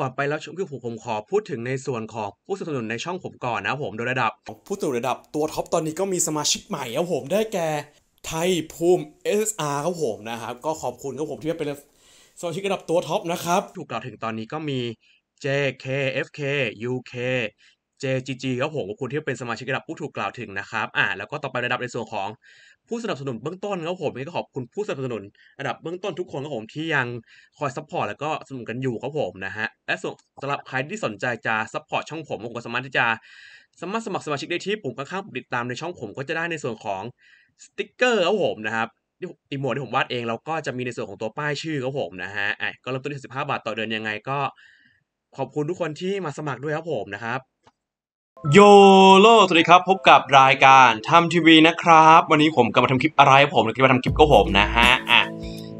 ก่อนไปแล้วคือผมผมขอพูดถึงในส่วนของผู้สนับสนุนในช่องผมก่อนนะผมโดยระดับผู้ตื่นระดับตัว top ตอนนี้ก็มีสมาชิกใหม่ครับผมได้แก่ไทยภูมิ SSR ครับผมนะครับก็ขอบคุณครับผมที่เป็นสมาชิกระดับตัว top นะครับ ถูกกล่าวถึงตอนนี้ก็มี JK FK UK JGG ครับผมขอบคุณที่เป็นสมาชิกระดับผู้ถูกกล่าวถึงนะครับอ่าแล้วก็ต่อไประดับในส่วนของผู้สนับสนุนเบื้องต้นครับผมนี่ก็ขอบคุณผู้สนับสนุนระดับเบื้องต้นทุกคนครับผมที่ยังคอย support แล้วก็สนับสนุนกันอยู่ครับผมนะฮะและสสำหรับใครที่สนใจจะ support ช่องผมผมก็สามารถที่จะสามารถสมัครสมาชิกได้ที่ปุ่มข้างๆปุ่มติดตามในช่องผมก็จะได้ในส่วนของสติ๊กเกอร์ครับผมนะครับที่ emote ที่ผมวาดเองแล้วก็จะมีในส่วนของตัวป้ายชื่อครับผมนะฮะอะก็เริ่มต้นที่15บาทต่อเดือนยังไงก็ ขอบคุณทุกคนที่มาสมัครด้วยครับผมนะครับ โยโลสวัสดีครับ พบกับรายการทำทีวีนะครับ วันนี้ผมกำลังทำคลิปอะไรผมหรือจะมาทำคลิปก็ผมนะฮะอะ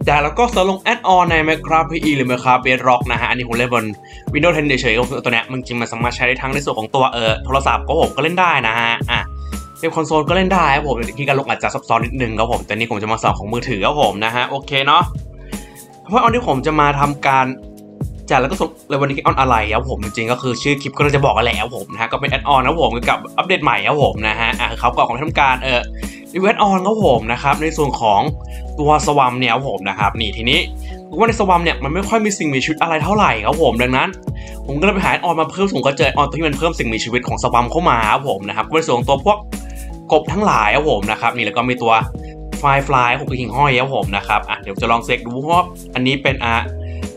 แต่แล้วก็สลงแอดออนใน Minecraft PE หรือ Minecraft Bedrock นะฮะ อันนี้ผมเล่นบน Windows 10เฉยๆตัวเนี้ยมันจริงมันสามารถใช้ได้ทั้งในส่วนของตัวเออโทรศัพท์ก็ผมก็เล่นได้นะฮะอะเป็นคอนโซลก็เล่นได้ครับผมที่การลงอาจจะซับซ้อนนิดนึงครับผมแต่นี่ผมจะมาสอนของมือถือครับผมนะฮะโอเคเนาะเพราะอันที่ผมจะมาทำการ จัดแล้วก็ส่งเลยวันนี้ออนอะไรครับผมจริงๆก็คือชื่อคลิปก็จะบอกกันแล้วผมนะฮะก็เป็นแอดออนนะผมเกี่ยวกับอัปเดตใหม่ครับผมนะฮะอะเขาก็ของทำการเออรีวิว add-on ครับผมนะครับในส่วนของตัว swamp เนี่ยครับผมนะครับนี่ทีนี้ว่าใน swamp เนี่ยมันไม่ค่อยมีสิ่งมีชีวิตอะไรเท่าไหร่ครับผมดังนั้น ผมก็เลยไปหา add-on มาเพิ่มผมก็เจอ add-on ที่มันเพิ่มสิ่งมีชีวิตของ swamp เข้ามาครับผมนะครับก็ในส่วนตัวพวกกบทั้งหลายครับผมนะครับนี่แล้วก็มีตัว firefly ผมคือหิ่งห้อยครับผมนะครับอะเดี๋ยวจะลองเช็กดูเพราะอันนี้เป็นอะ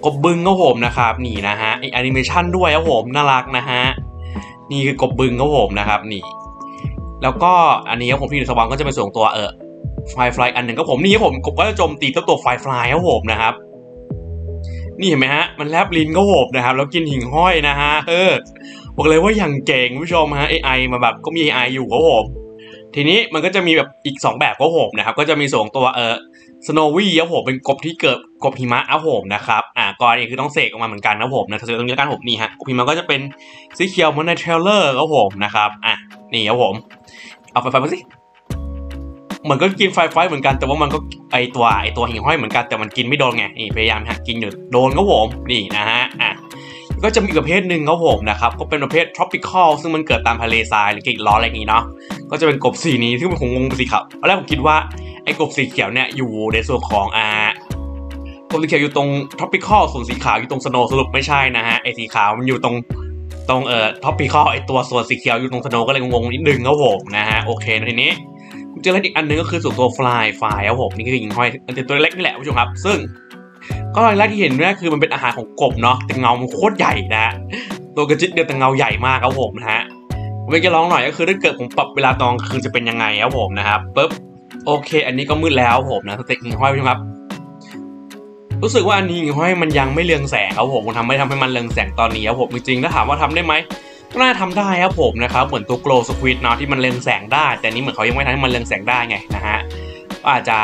กบบึงครับผมนะครับนี่นะฮะมีแอนิเมชันด้วยครับผมน่ารักนะฮะนี่คือกบบึงครับผมนะครับนี่ แล้วก็อันนี้ครับผมที่อยู่สว่างก็จะเป็นส่วนของตัวเออไฟฟลายอันหนึ่งครับผมนี่ครับผมกบก็จะโจมตีเจ้าตัวไฟฟลายครับผมนะครับ นี่เห็นไหมฮะมันแลบลิ้นก็โหบนะครับ แล้วกินหิ่งห้อยนะฮะเออบอกเลยว่าอย่างเก่งผู้ชมฮะ AI มาแบบก็มี AI อยู่ก็โหบทีนี้มันก็จะมีแบบอีก 2 แบบก็โหบนะครับ ก็จะมีส่วนตัวเออ สโนวี่ครับผมเป็นกบที่เกิดกบหิมะครับผมนะครับอ่าก่อนนี้คือต้องเสกออกมาเหมือนกันนะผมนะถ้าเสกตรงนี้กันผมนี่ฮะกบหิมะก็จะเป็นสีเขียวเหมือนในเทรลเลอร์ครับผมนะครับอะนี่ครับผม เอาไฟไฟมาสิเหมือนก็กินไฟไฟเหมือนกันแต่ว่ามันก็ไอตัวไอตัวหิ่งห้อยเหมือนกันแต่มันกินไม่โดนไงนี่พยายามฮะกินอยู่โดนครับผมนี่นะฮะอะก็จะมีประเภทหนึ่งครับผมนะครับก็เป็นประเภท tropical ซึ่งมันเกิดตามทะเลทรายหรือกิ่งล้ออะไรอย่างนี้เนาะ ก็จะเป็นกบสีนี้ซึ่งเป็นของวงสีขาวตอนแรกผมคิดว่าไอ้กบสีเขียวเนี่ยอยู่ในส่วนของอ่ากบสีเขียวอยู่ตรง tropical ส่วนสีขาวอยู่ตรง snow สรุปไม่ใช่นะฮะไอ้สีขาวมันอยู่ตรงตรงเอ่อ tropical ไอ้ตัวส่วนสีเขียวอยู่ตรง snow ก็เลยงงนิดนึงครับผมนะฮะโอเคทีนี้ผมเจอเล่นอีกอันนึงก็คือส่วนตัว fly fly ครับผมนี่คือหิ่งห้อยมันเป็นตัวเล็กนี่แหละผู้ชมครับ ซึ่งก็ตอนแรกที่เห็นเนี่ยคือมันเป็นอาหารของกบเนาะแต่เงามันโคตรใหญ่นะฮะตัวกระจิตเดียวแต่เงาใหญ่มากครับผมนะฮะ ผมจะลองหน่อยก็คือถ้าเกิดผมปรับเวลาตอนคืนจะเป็นยังไงครับผมนะครับปุ๊บโอเค อันนี้ก็มืดแล้วผมนะสเต็กหิ่งห้อยครับรู้สึกว่าอันนี้หิ่งห้อยมันยังไม่เรืองแสงครับผมผมทำไม่ทำให้มันเรืองแสงตอนนี้ครับผมจริงๆถ้าถามว่าทำได้ไหมก็น่าทำได้ครับผมนะครับเหมือนตัวโกลสควิดเนาะที่มันเรืองแสงได้ แต่นี้เหมือนเขายังไม่ทำให้มันเรืองแสงได้ไงนะฮะก็อาจจะ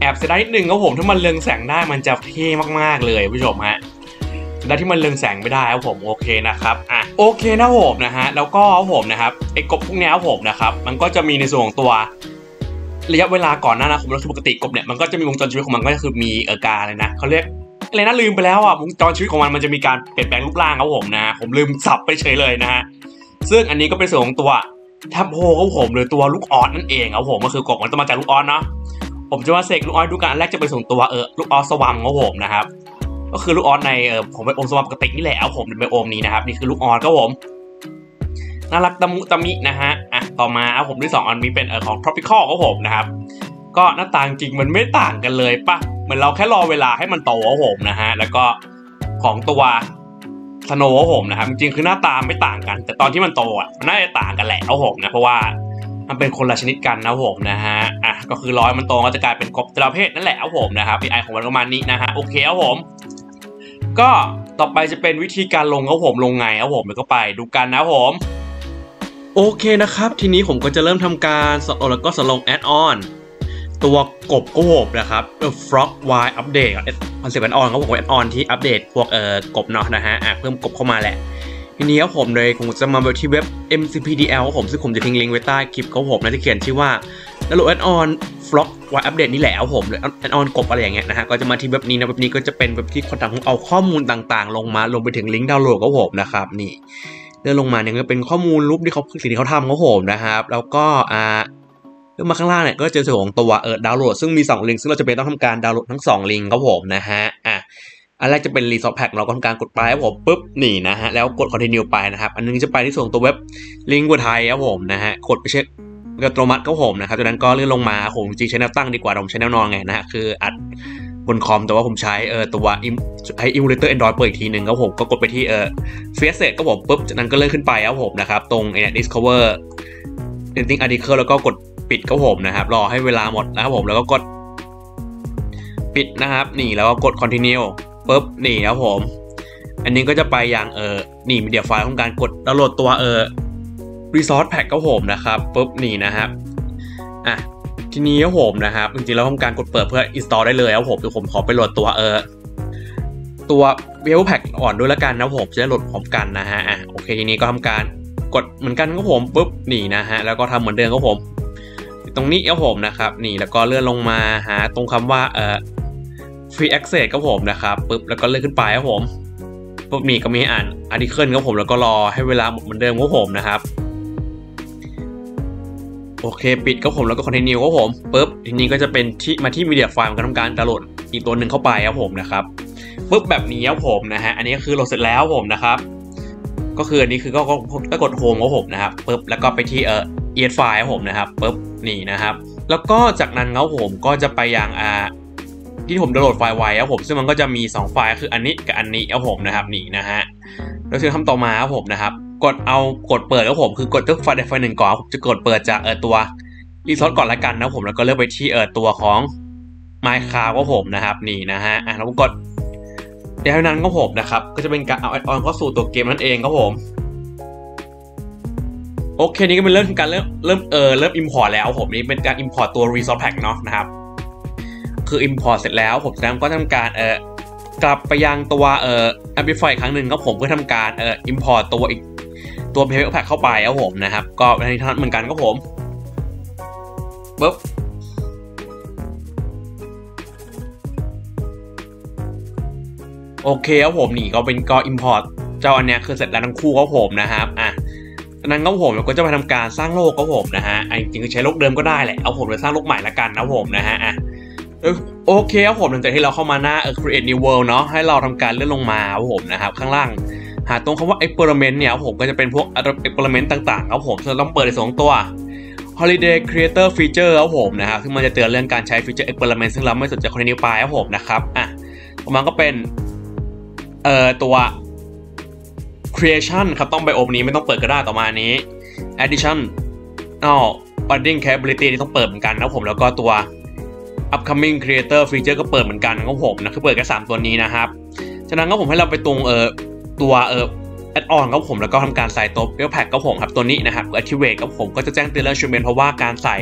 แอบเสียดายนิดนึงครับผมถ้ามันเรืองแสงได้มันจะเท่มากๆเลยผู้ชมฮะ และที่มันเรืองแสงไม่ได้ครับผมโอเคนะครับอะโอเคนะผมนะฮะแล้วก็ครับผมนะครับไอ้กบพวกนี้ครับผมนะครับมันก็จะมีในส่วนของตัวระยะเวลาก่อนหน้านะผมคือปกติกบเนี่ยมันก็จะมีวงจรชีวิตของมันก็คือมีเออการเลยนะเขาเรียกอะไรนะลืมไปแล้วอะวงจรชีวิตของมันมันจะมีการเปลี่ยนแปลงรูปร่างครับผมนะผมลืมสับไปเฉยเลยนะฮะซึ่งอันนี้ก็เป็นส่วนของตัวทับโฮครับผมหรือตัวลูกออสนั่นเองครับผมก็คือกบมันจะมาจากลูกออสเนาะผมจะมาเสกลูกออสดูกันอันแรกจะเป็นส่วนตัวเออลูกออสสวัมครับผมนะครับ ก็คือลูกออสในเออผมเป็นโอมสวัสดิ์ปกตินี่แหละเอาผมเป็นโอมนี้นะครับนี่คือลูกออสครับผมน่ารักตะมุตะมินะฮะอะต่อมาเอาผมที่สองอันนี้เป็นเออของ tropical ครับผมนะครับ ก็หน้าตาจริงมันไม่ต่างกันเลยปะเหมือนเราแค่รอเวลาให้มันโตครับผมนะฮะแล้วก็ของตัวสโนว์ผมนะครับจริงๆคือหน้าตาไม่ต่างกัน แต่ตอนที่มันโตอะมันน่าจะต่างกันแหละครับผมนะเพราะว่ามันเป็นคนละชนิดกันนะผมนะฮะอะก็คือร้อยมันโตก็จะกลายเป็นกบแต่ละเพศนั่นแหละครับผมนะครับพีไอของมันประมาณนี้นะฮะโอเคครับผม ก็ต่อไปจะเป็นวิธีการลงครับผมลงไงครับผมแล้วก็ไปดูกันนะผมโอเคนะครับ ทีนี้ผมก็จะเริ่มทำการสโแล้วก็สลงแอดออนตัวกบก็โหบนะครับเออ frog y update คอนเซ็ปต์แอดออนเขาบอกว่าแอดออนที่อัปเดตพวกเอ่อกบเนาะนะฮะอะเพิ่มกบเข้ามาแหละ ทีนี้ครับผมเลยผมจะมาไปที่เว็บ MCPDL ครับผมซึ่งผมจะทิ้งลิงก์ไว้ใต้คลิปเขาผมนะที่เขียนชื่อว่าแล้วโหลดแอดออน ฟล็อกวันอัปเดตนี่แหละผมหรือแอนออนกบอะไรอย่างเงี้ยนะฮะก็จะมาที่เว็บนี้นะเว็บนี้ก็จะเป็นเว็บที่คนต่างเอาข้อมูลต่างๆ ลงมารวมไปถึงลิงก์ดาวน์โหลดครับผมนะครับนี่เลื่อนลงมาเนี่ยก็เป็นข้อมูลรูปที่เขาสิ่งที่เขาทำครับผมนะครับ แล้วก็อ่าเลื่อนมาข้างล่างเนี่ยก็เจอส่วนของตัวเออดาวน์โหลดซึ่งมี2ลิงก์ซึ่งเราจะเป็นต้องทำการดาวน์โหลดทั้ง2ลิงก์ครับผมนะฮะอะอันแรกจะเป็น resource pack เราก็ทำการกดไปครับผมปุ๊บนี่นะฮะแล้วกด continue ไปนะครับอันนึงจะไปที่ส่วนตัวเว็บลิงก์กดไปครับผมนะฮะกดไปเช็ค อัตโนมัติครับผมนะครับจากนั้นก็เลื่อนลงมาผมจริงใช้แนวตั้งดีกว่าผมใช้แนวนอนไงนะฮะคืออัดบนคอมแต่ว่าผมใช้เออตัวใช้ emulator Android เปิดอีกทีหนึ่งครับผมก็กดไปที่เออเฟสเซตก็ผมปุ๊บจากนั้นก็เลื่อนขึ้นไปครับผมนะครับตรงเนี่ย discover interesting article แล้วก็กดปิดครับผมนะครับรอให้เวลาหมดนะครับผมแล้วก็กดปิดนะครับนี่แล้วก็กด continue ปุ๊บนี่ครับผม อันนี้ก็จะไปอย่างเออนี่ MediaFire ของการกดดาวน์โหลดตัวเออ resource pack ครับผมนะครับปุ๊บนี่นะครับอะทีนี้ครับผมนะครับจริงๆแล้วทำการกดเปิดเพื่อ install ได้เลยครับผมเดี๋ยวผมขอไปโหลดตัวเออตัว v i v o pack อ่อนด้วยละกันนะผมจะได้โหลดพร้อมกันนะฮะอะโอเคทีนี้ก็ทำการกดเหมือนกันครับผมปุ๊บนี่นะฮะแล้วก็ทำเหมือนเดิมครับผม ตรงนี้ครับผมนะครับนี่แล้วก็เลื่อนลงมาหาตรงคำว่าเอ่อ free access ครับผมนะครับปุ๊บแล้วก็เลื่อนขึ้นไปครับผมปุ๊บนี่ก็มีอ่าน article ครับผมแล้วก็รอให้เวลาหมดเหมือนเดิมครับผมนะครับ โอเค ปิดครับผมแล้วก็ continue ครับผมปุ๊บทีนี้ก็จะเป็นที่มาที่ media file มันก็ทำการดาวน์โหลดอีกตัวหนึ่งเข้าไปครับผมนะครับปุ๊บแบบนี้ครับผมนะฮะอันนี้ก็คือโหลดเสร็จแล้วผมนะครับก็คืออันนี้คือก็ก็กด home ครับผมนะครับปุ๊บแล้วก็ไปที่เอ่อ ES file ครับผมนะครับปุ๊บนี่นะครับ แล้วก็จากนั้นครับผมก็จะไปยังอ่าที่ผมดาวน์โหลดไฟล์ไว้ครับผม ซึ่งมันก็จะมี 2 ไฟล์คืออันนี้กับอันนี้ครับผมนะครับนี่นะฮะแล้วซึ่งทำต่อมาครับผมนะครับ กดเอากดเปิดครับผมคือกดเลือกไฟล์ใดไฟล์หนึ่งก่อนผมจะกดเปิดจากเออตัวรีซอสก่อนละกันนะผมแล้วก็เลือกไปที่เออตัวของ Minecraft ครับผมนะครับนี่นะฮะอะแล้วก็กดเดี๋ยวนั้นก็ผมนะครับก็จะเป็นการเอาแอดออนเข้าสู่ตัวเกมนั่นเองครับผมโอเคนี่ก็เป็นเริ่มการเริ่มเริ่มเออเริ่ม import แล้วผมนี่เป็นการ import ตัว resource pack เนาะนะครับคือ import เสร็จแล้วผมจากนั้นก็ทำการเออกลับไปยังตัวเอ่อ amplify ครั้งหนึ่งครับผมเพื่อทำการเอ่อ import ตัวอีก ตัว paper pack เข้าไปครับผมนะครับ ก็ในทางเหมือนกันครับผมปุ๊บโอเคครับผมนี่ก็เป็นก็ import เจ้าอันเนี้ยคือเสร็จแล้วทั้งคู่ครับผมนะครับอะนั้นก็ผมเราก็จะไปทำการสร้างโลกครับผมนะฮะจริงๆก็ใช้โลกเดิมก็ได้แหละเอาผมไปสร้างโลกใหม่ละกันนะผมนะฮะอะโอเคครับผมหลังจากที่เราเข้ามาหน้า create new world เนาะให้เราทำการเลื่อนลงมาครับผมนะครับข้างล่าง หาตรงคำว่า experiment เนี่ยครับผมก็จะเป็นพวก experiment ต่างๆครับผมซึ่งเราต้องเปิดในสองตัว holiday creator feature ครับผมนะครับซึ่งมันจะเตือนเรื่องการใช้ feature experiment ซึ่งเราไม่สนใจ continue ไปครับผมนะครับอะต่อมาก็เป็นเอ่อตัว creation ครับต้องไปโอมนี้ไม่ต้องเปิดก็ได้ต่อมานี้ addition อ๋อ adding capability นี่ต้องเปิดเหมือนกันนะผมแล้วก็ตัว upcoming creator feature ก็เปิดเหมือนกันครับผมนะคือเปิดแค่สามตัวนี้นะครับ ฉะนั้นก็ผมให้เราไปตรงเอ่อ ตัวเอ่อ add on ครับผมแล้วก็ทำการใส่ตัว build pack ครับผมครับตัวนี้นะครับ activate กับผมก็จะแจ้งเตือนเรื่อง achievement เพราะว่าการใส่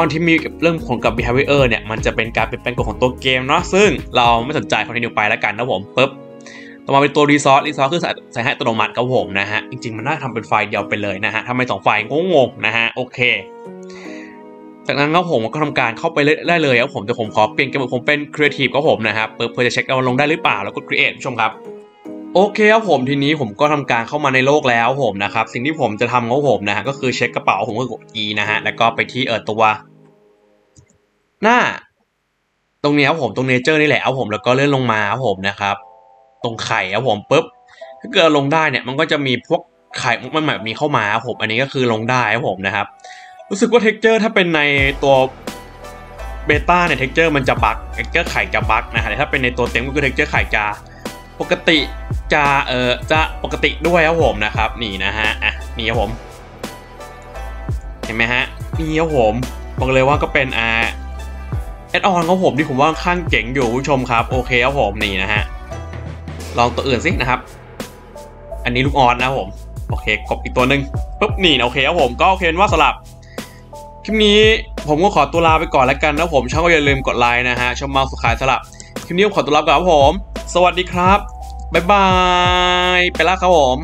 on ที่มีเรื่องของกับ behavior เนี่ยมันจะเป็นการเปลี่ยนแปลงกฎของตัวเกมเนาะซึ่งเราไม่สนใจ continue ไปแล้วกันนะผมปึ๊บต่อมาเป็นตัว resource resource คือใส่ให้อัตโนมัติครับผมนะฮะจริงๆมันน่าทำเป็นไฟล์เดียวไปเลยนะฮะทำไมสองไฟล์งงๆนะฮะโอเค จากนั้นครับผมก็ทำการเข้าไปได้เลยครับผมแต่ผมขอเปลี่ยนเกมผมเป็น creative ครับผมนะครับเพื่อจะเช็คเอาลงได้หรือเปล่าแล้วก็ create ผู้ชมครับ โอเคครับผมทีนี้ผมก็ทำการเข้ามาในโลกแล้วผมนะครับสิ่งที่ผมจะทำของผมนะฮะก็คือเช็คกระเป๋าผมก็กด E นะฮะแล้วก็ไปที่เออตัว หน้า ตรงนี้ครับผมตรงเนเจอร์นี่แหละครับผมแล้วก็เลื่อนลงมาครับผมนะครับ ตรงไข่ครับผมปุ๊บถ้าเกิดลงได้เนี่ย มันก็จะมีพวกไข่มันแบบนี้เข้ามาครับผม อันนี้ก็คือลงได้ครับผมนะครับ รู้สึกว่า texture ถ้าเป็นในตัว beta เนี่ย texture มันจะ bug texture ไข่จะ bug นะฮะแต่ถ้าเป็นในตัวเต็มก็คือ texture ไข่จะ ปกติจะเออจะปกติด้วยครับผมนะครับ นี่นะฮะอะนี่ครับผม เห็นไหมฮะนี่ครับผมบอกเลยว่าก็เป็นอ่า addon ของผมที่ผมว่าค่อนข้างเจ๋งอยู่ผู้ชมครับ โอเคครับผมนี่นะฮะลองตัวอื่นสินะครับ อันนี้ลูกออนนะผมโอเคกบอีกตัวหนึ่งปุ๊บนี่โอเคครับผมก็โอเคว่าสลับคลิปนี้ผมก็ขอตัวลาไปก่อนแล้วกันนะผมช่องก็อย่าลืมกดไลค์นะฮะชมมาสุขายสลับคลิปนี้ผมขอตัวลาไปก่อนครับผม สวัสดีครับ บ๊ายบาย ไปแล้วครับผม